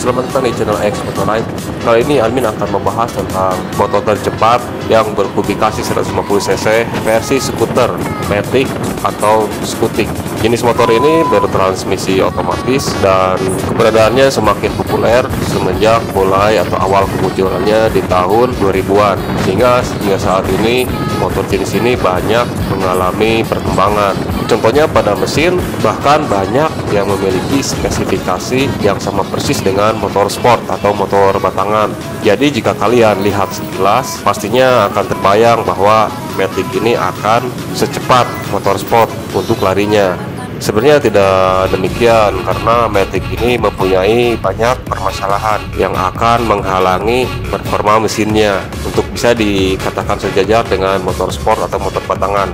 Selamat datang di channel X Motorride. Kali ini Almin akan membahas tentang motor tercepat yang berpublikasi 150cc versi skuter, matic atau scooting. Jenis motor ini bertransmisi otomatis dan keberadaannya semakin populer semenjak mulai atau awal kemunculannya di tahun 2000-an. Sehingga hingga saat ini motor jenis ini banyak mengalami perkembangan. Contohnya pada mesin, bahkan banyak yang memiliki spesifikasi yang sama persis dengan motor sport atau motor batangan. Jadi jika kalian lihat sekilas, pastinya akan terbayang bahwa Matic ini akan secepat motor sport untuk larinya. Sebenarnya tidak demikian karena Matic ini mempunyai banyak permasalahan yang akan menghalangi performa mesinnya untuk bisa dikatakan sejajar dengan motor sport atau motor batangan.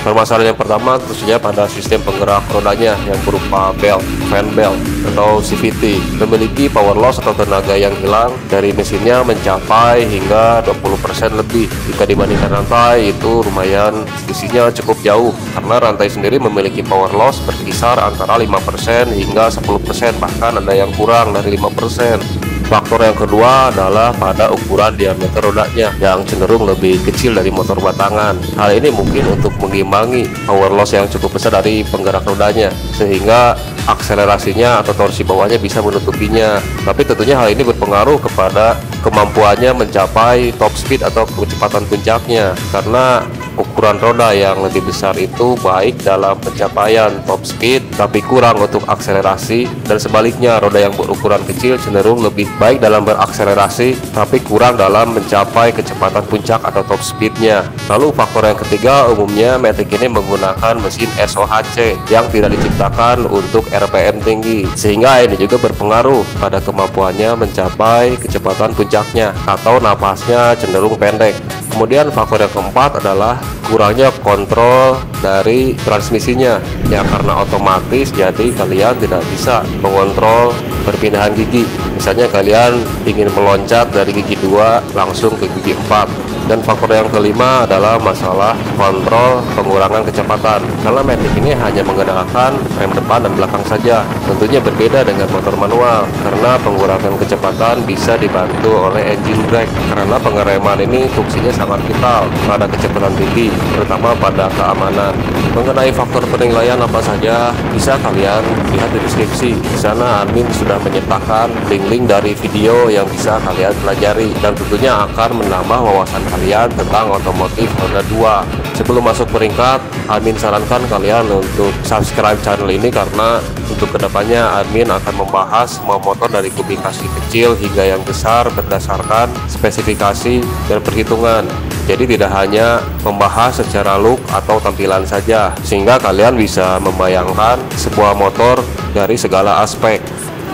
Permasalahan yang pertama tentunya pada sistem penggerak rodanya yang berupa belt, fan belt, atau CVT memiliki power loss atau tenaga yang hilang dari mesinnya mencapai hingga 20% lebih. Jika dibandingkan rantai itu lumayan selisihnya cukup jauh. Karena rantai sendiri memiliki power loss berkisar antara 5% hingga 10% bahkan ada yang kurang dari 5% Faktor yang kedua adalah pada ukuran diameter rodanya yang cenderung lebih kecil dari motor batangan. Hal ini mungkin untuk mengimbangi power loss yang cukup besar dari penggerak rodanya sehingga akselerasinya atau torsi bawahnya bisa menutupinya. Tapi tentunya hal ini berpengaruh kepada kemampuannya mencapai top speed atau kecepatan puncaknya karena ukuran roda yang lebih besar itu baik dalam pencapaian top speed tapi kurang untuk akselerasi. Dan sebaliknya roda yang berukuran kecil cenderung lebih baik dalam berakselerasi tapi kurang dalam mencapai kecepatan puncak atau top speednya. Lalu faktor yang ketiga umumnya Matic ini menggunakan mesin SOHC yang tidak diciptakan untuk RPM tinggi sehingga ini juga berpengaruh pada kemampuannya mencapai kecepatan puncaknya atau napasnya cenderung pendek. Kemudian faktor yang keempat adalah kurangnya kontrol dari transmisinya. Ya karena otomatis jadi kalian tidak bisa mengontrol perpindahan gigi. Misalnya kalian ingin meloncat dari gigi 2 langsung ke gigi 4 dan faktor yang kelima adalah masalah kontrol pengurangan kecepatan. Karena Matic ini hanya menggunakan rem depan dan belakang saja. Tentunya berbeda dengan motor manual karena pengurangan kecepatan bisa dibantu oleh engine brake. Karena pengereman ini fungsinya sangat vital pada kecepatan tinggi terutama pada keamanan. Mengenai faktor penilaian apa saja bisa kalian lihat di deskripsi. Di sana admin sudah menyertakan link-link dari video yang bisa kalian pelajari dan tentunya akan menambah wawasan kalian kalian tentang otomotif Honda 2 sebelum masuk peringkat admin sarankan kalian untuk subscribe channel ini karena untuk ke depannya admin akan membahas semua motor dari publikasi kecil hingga yang besar berdasarkan spesifikasi dan perhitungan. Jadi tidak hanya membahas secara look atau tampilan saja sehingga kalian bisa membayangkan sebuah motor dari segala aspek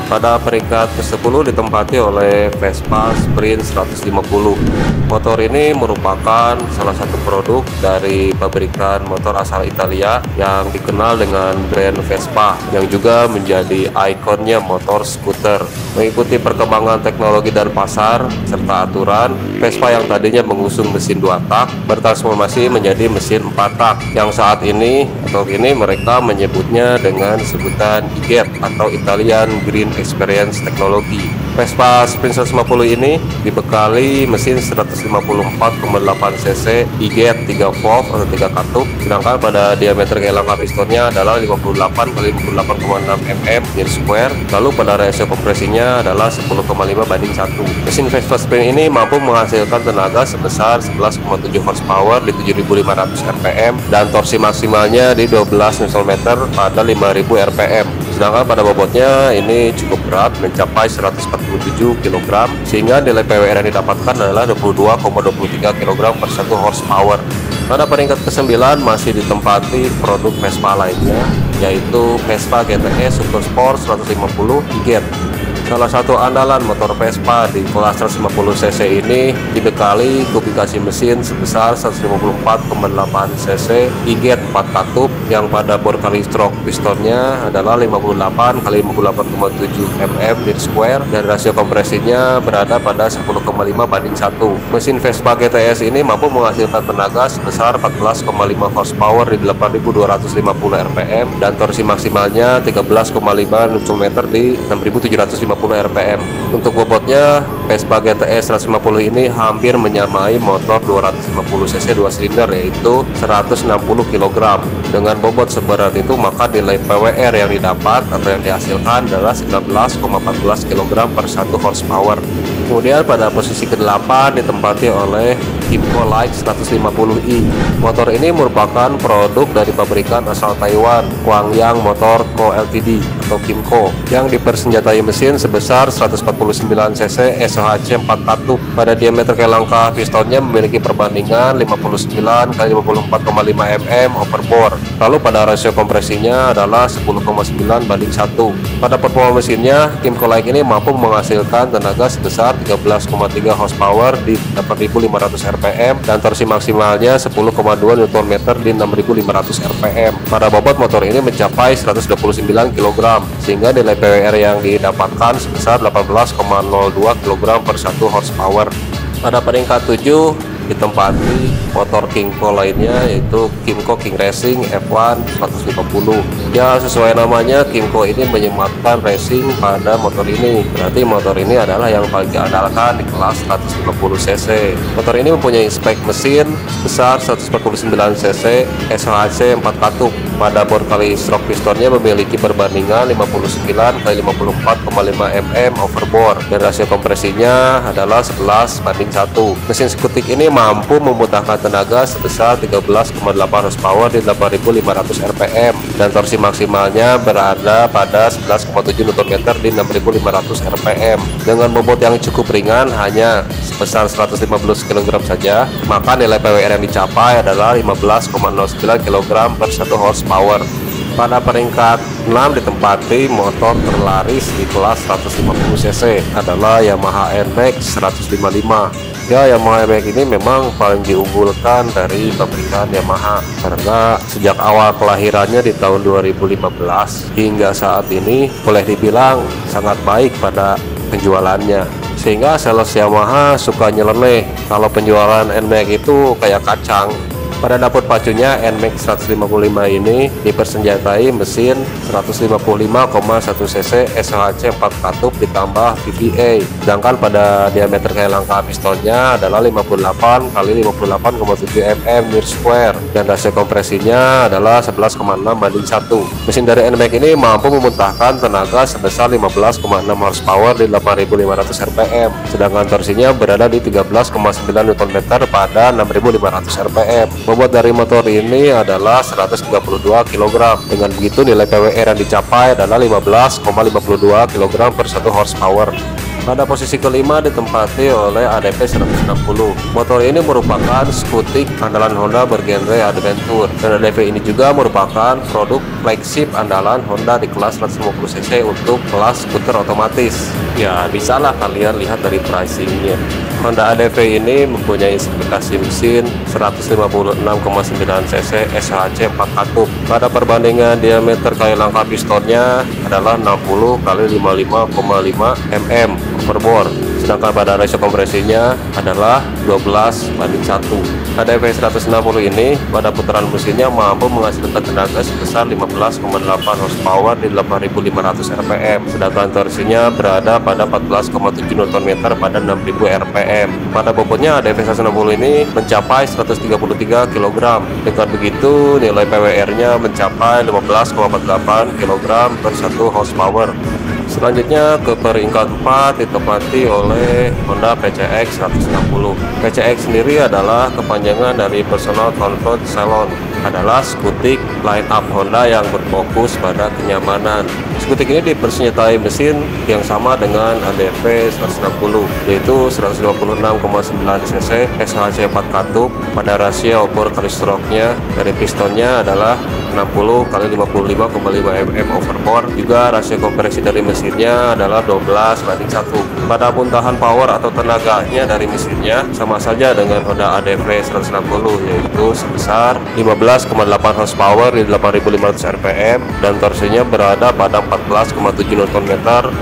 pada peringkat ke-10 ditempati oleh Vespa Sprint 150. Motor ini merupakan salah satu produk dari pabrikan motor asal Italia yang dikenal dengan brand Vespa yang juga menjadi ikonnya motor skuter. Mengikuti perkembangan teknologi dan pasar serta aturan, Vespa yang tadinya mengusung mesin dua tak bertransformasi menjadi mesin empat tak yang saat ini atau kini mereka menyebutnya dengan sebutan e atau Italian Green Experience Teknologi. Vespa Sprint 150 ini dibekali mesin 154,8 cc e-gate 3 valve atau 3 katup sedangkan pada diameter gelangkah pistonnya adalah 58 x 58,6 mm meter square lalu pada rasio kompresinya adalah 10,5 banding 1 mesin Vespa Sprint ini mampu menghasilkan tenaga sebesar 11,7 horsepower di 7500 rpm dan torsi maksimalnya di 12 Nm pada 5000 rpm sedangkan pada bobotnya ini cukup berat mencapai 147 kg sehingga nilai PWR yang didapatkan adalah 22,23 kg per 1 horsepower. Pada peringkat ke-9 masih ditempati produk Vespa lainnya yaitu Vespa GTE Super Sport 150 Giga Salah satu andalan motor Vespa di kelas 150cc ini dibekali kubikasi mesin sebesar 154,8 cc iget 4 katup yang pada bor kali stroke pistonnya adalah 58 kali 58,7 mm meter square dan rasio kompresinya berada pada 10,5 banding 1. Mesin Vespa GTS ini mampu menghasilkan tenaga sebesar 14,5 horsepower di 8250 rpm dan torsi maksimalnya 13,5 Nm di 6750 rpm. Untuk bobotnya, Vespa GTE 150 ini hampir menyamai motor 250 cc 2 silinder yaitu 160 kg. Dengan bobot seberat itu maka nilai PWR yang didapat atau yang dihasilkan adalah 19,14 kg per 1 horsepower. Kemudian pada posisi ke-8 ditempati oleh Kimco Like 150i. Motor ini merupakan produk dari pabrikan asal Taiwan, Guangyang Motor Co Ltd atau Kimco yang dipersenjatai mesin sebesar 149 cc SOHC 4 katup. Pada diameter kelangka pistonnya memiliki perbandingan 59 kali 54,5 mm overbore. Lalu pada rasio kompresinya adalah 10,9 banding 1. Pada performa mesinnya, Kimco Like ini mampu menghasilkan tenaga sebesar 13,3 horsepower di 8500 rpm dan torsi maksimalnya 10,2 Nm di 6500 rpm. Pada bobot motor ini mencapai 129 kg sehingga nilai PWR yang didapatkan sebesar 18,02 kg per 1 horsepower. Pada peringkat 7 ditempati motor Kingco lainnya yaitu Kimco King Racing F1 150 ya sesuai namanya Kimco ini menyematkan racing pada motor ini. Berarti motor ini adalah yang paling diandalkan di kelas 150 cc. Motor ini mempunyai spek mesin besar 149 cc SHC 4 katup pada bor kali stroke pistonnya memiliki perbandingan 59 kali 54,5 mm overbore. Dan rasio kompresinya adalah 11 banding 1 mesin skutik ini mampu memutahkan tenaga sebesar 13,8 horsepower di 8500 rpm dan torsi maksimalnya berada pada 11,7 Nm di 6500 rpm dengan bobot yang cukup ringan hanya sebesar 115 kg saja maka nilai PWR yang dicapai adalah 15,09 kg per 1 horsepower. Pada peringkat 6 ditempati motor terlaris di kelas 150 cc adalah Yamaha NMAX 155 Ya Yamaha MX ini memang paling diunggulkan dari pabrikan Yamaha karena sejak awal kelahirannya di tahun 2015 hingga saat ini boleh dibilang sangat baik pada penjualannya. Sehingga sales Yamaha suka nyeleneh kalau penjualan NMAX itu kayak kacang pada dapur pacunya NMAX 155 ini dipersenjatai mesin 155,1 cc SHC 4 katup ditambah VVA. Sedangkan pada diameter langkah pistonnya adalah 58 kali 58,7 mm near square dan rasio kompresinya adalah 11,6 banding 1. Mesin dari NMAX ini mampu memuntahkan tenaga sebesar 15,6 horsepower di 8500 rpm. Sedangkan torsinya berada di 13,9 Nm pada 6500 rpm. Bobot dari motor ini adalah 132 kg. Dengan begitu nilai PWR yang dicapai adalah 15,52 kg per 1 horsepower. Pada posisi kelima ditempati oleh ADP 160. Motor ini merupakan skutik andalan Honda bergenre adventure dan ADP ini juga merupakan produk flagship andalan Honda di kelas 150cc untuk kelas skuter otomatis. Ya, bisalah kalian lihat dari pricingnya. Honda ADV ini mempunyai spesifikasi mesin 156,9 cc SHC 4 katup. Pada perbandingan diameter kali langkah pistonnya adalah 60 kali 55,5 mm per bor sedangkan pada rasio kompresinya adalah 12 banding 1 ADV 160 ini pada putaran mesinnya mampu menghasilkan tenaga sebesar 15,8 horsepower di 8500 rpm sedangkan torsinya berada pada 14,7 Nm pada 6000 rpm pada bobotnya ADV 160 ini mencapai 133 kg dengan begitu nilai PWR nya mencapai 15,48 kg per 1 horsepower Selanjutnya ke peringkat 4 ditempati oleh Honda PCX 160. PCX sendiri adalah kepanjangan dari Personal Comfort Salon adalah skutik line up Honda yang berfokus pada kenyamanan. Skutik ini dipersenjatai mesin yang sama dengan ADV 160 yaitu 156,9 cc SHC 4 katup pada rasio bor kali stroke-nya dari pistonnya adalah 60 kali 55,5 mm overbore juga rasio kompresi dari mesinnya adalah 12 banding 1 pada muntahan power atau tenaganya dari mesinnya sama saja dengan Honda ADV 160 yaitu sebesar 15,8 horsepower di 8500 rpm dan torsinya berada pada 14,7 Nm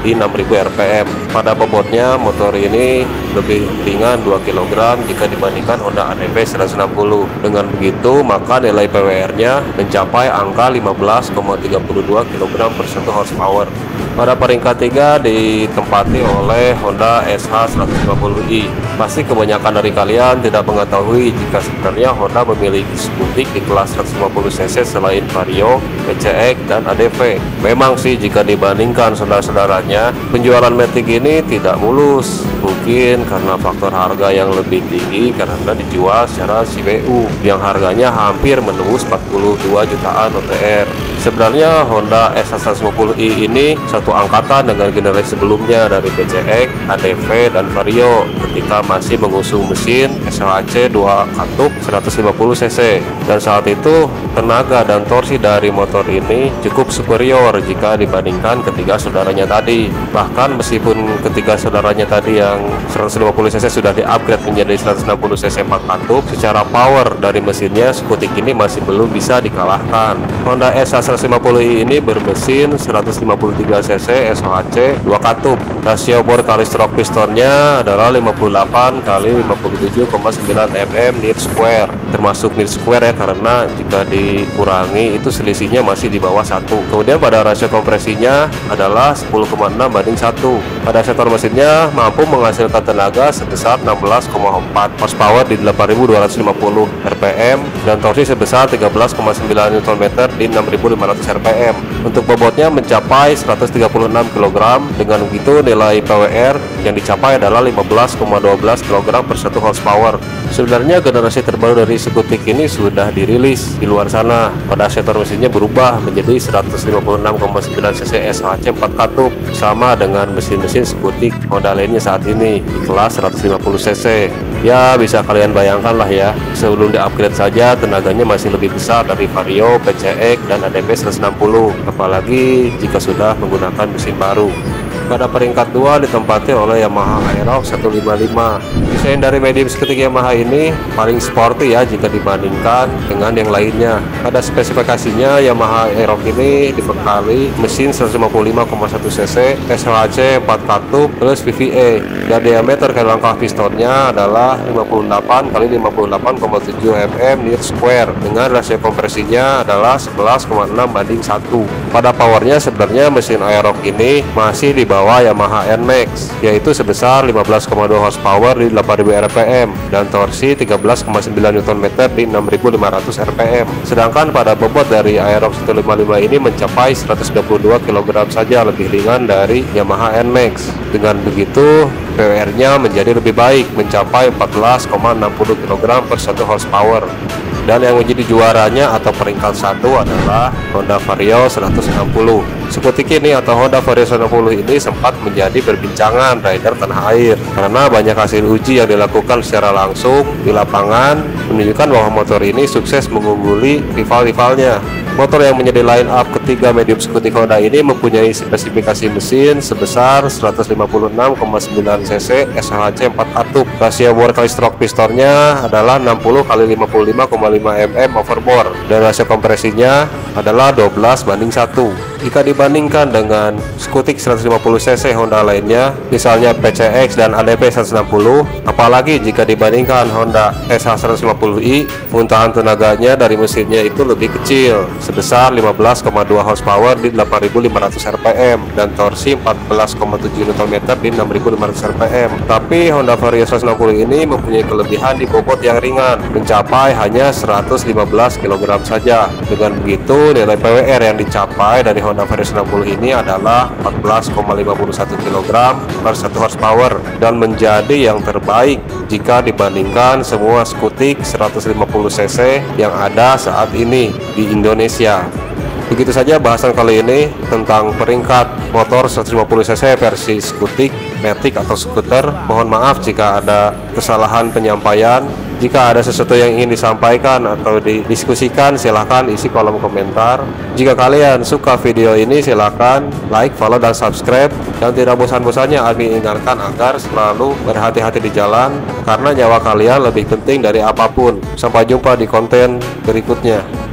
di 6000 rpm pada bobotnya motor ini lebih ringan 2 kg jika dibandingkan Honda ADV 160. Dengan begitu, maka nilai PWR-nya mencapai angka 15,32 kg per 1 horsepower. Pada peringkat 3 ditempati oleh Honda SH 150i. Pasti kebanyakan dari kalian tidak mengetahui jika sebenarnya Honda memiliki skutik di kelas 150cc selain Vario, PCX, dan ADV. Memang sih jika dibandingkan saudara-saudaranya, penjualan Matic ini tidak mulus. Mungkin karena faktor harga yang lebih tinggi karena dijual secara CBU yang harganya hampir menembus 42 jutaan OTR. Sebenarnya Honda S150i ini satu angkatan dengan generasi sebelumnya dari PCX, ADV, dan Vario ketika masih mengusung mesin SLAC 2 katup 150cc dan saat itu tenaga dan torsi dari motor ini cukup superior jika dibandingkan ketiga saudaranya tadi bahkan meskipun ketiga saudaranya tadi yang 150cc sudah di-upgrade menjadi 160cc 4 katup secara power dari mesinnya skutik ini masih belum bisa dikalahkan Honda S1 150i ini bermesin 153cc SOHC 2 katup. Rasio bor kali stroke pistonnya adalah 58 kali 57,9 mm knit square. Termasuk knit square ya karena jika dikurangi itu selisihnya masih di bawah satu. Kemudian pada rasio kompresinya adalah 10,6 banding 1. Pada sektor mesinnya mampu menghasilkan tenaga sebesar 16,4 horsepower di 8250 rpm dan torsi sebesar 13,9 Nm di 6500 rpm. Untuk bobotnya mencapai 136 kg. Dengan begitu nilai PWR yang dicapai adalah 15,12 kg per 1 horsepower. Sebenarnya generasi terbaru dari Skutik ini sudah dirilis di luar sana. Pada sektor mesinnya berubah menjadi 156,9 cc SHC 4 katup sama dengan mesin-mesin Skutik Honda lainnya saat ini di kelas 150 cc. Ya bisa kalian bayangkan lah ya sebelum di-upgrade saja tenaganya masih lebih besar dari Vario, PCX, dan ADV 160 apalagi jika sudah menggunakan mesin baru pada peringkat 2 ditempati oleh Yamaha Aerox 155 desain dari medium skutik Yamaha ini paling sporty ya jika dibandingkan dengan yang lainnya. Pada spesifikasinya Yamaha Aerox ini dibekali mesin 155,1 cc SHC 4 katup plus VVA dan diameter kali langkah pistonnya adalah 58 kali 58,7 mm near square dengan rasio kompresinya adalah 11,6 banding 1 pada powernya sebenarnya mesin Aerox ini masih di bawah Yamaha NMAX yaitu sebesar 15,2 horsepower di 8000 rpm dan torsi 13,9 Nm di 6500 rpm sedangkan pada bobot dari Aerox 155 ini mencapai 122 kg saja lebih ringan dari Yamaha NMAX dengan begitu PWR nya menjadi lebih baik mencapai 14,60 kg per 1 horsepower. Dan yang menjadi juaranya atau peringkat satu adalah Honda Vario 160 Skutik ini atau Honda Vario 160 ini sempat menjadi perbincangan rider tanah air. Karena banyak hasil uji yang dilakukan secara langsung di lapangan menunjukkan bahwa motor ini sukses mengungguli rival-rivalnya. Motor yang menjadi line up ketiga medium skutik Honda ini mempunyai spesifikasi mesin sebesar 156,9 cc SHC 4 atup. Rasio bor kali stroke pistonnya adalah 60 kali 55,5 mm overbore. Dan rasio kompresinya adalah 12 banding 1 jika dibandingkan dengan skutik 150cc Honda lainnya, misalnya PCX dan ADV 160, apalagi jika dibandingkan Honda SH150i, muntahan tenaganya dari mesinnya itu lebih kecil, sebesar 15,2 horsepower di 8500 rpm dan torsi 14,7 Nm di 6500 rpm. Tapi Honda Vario 160 ini mempunyai kelebihan di bobot yang ringan, mencapai hanya 115 kg saja. Dengan begitu, nilai PWR yang dicapai dari Honda Honda Vario 90 ini adalah 14,51 kg per 1 horsepower dan menjadi yang terbaik jika dibandingkan semua skutik 150 cc yang ada saat ini di Indonesia. Begitu saja bahasan kali ini tentang peringkat motor 150 cc versi skutik, matic atau skuter. Mohon maaf jika ada kesalahan penyampaian jika ada sesuatu yang ingin disampaikan atau didiskusikan, silahkan isi kolom komentar. Jika kalian suka video ini, silahkan like, follow, dan subscribe. Dan tidak bosan-bosannya Almi ingatkan agar selalu berhati-hati di jalan, karena nyawa kalian lebih penting dari apa pun. Sampai jumpa di konten berikutnya.